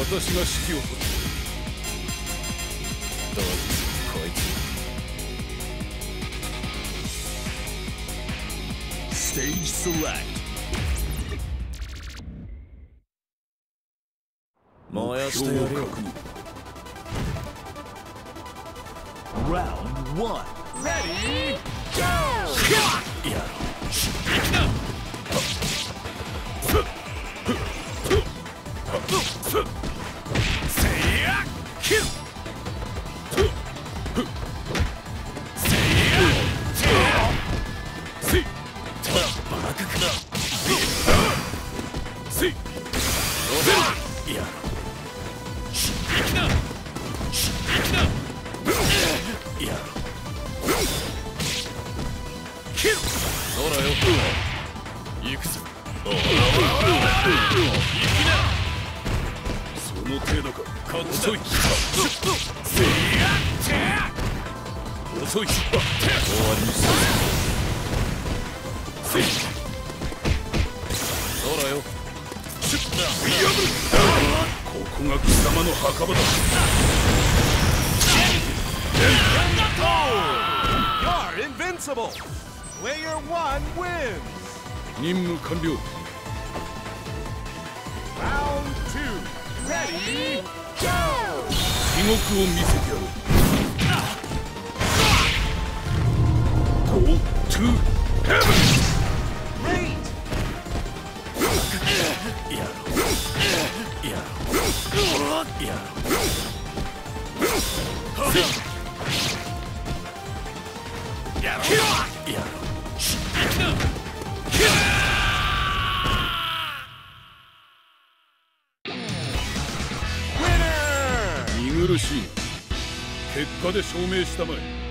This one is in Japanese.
私が指揮を取る。どうぞ。こいつステージセレクト燃やしてやるよ。ラウンドワンレディーゴーッそらよ行くぞ行きなその程度かこっちだ遅いせいやテ遅い終わりにさせいそらよここが貴様の墓場だ You're invincible! Player one wins. 임무 완료. Round two. Ready, go. 빙옥구 미세결. Go to heaven. Great. 야, 야, 야, 야. 許しい結果で証明したまえ。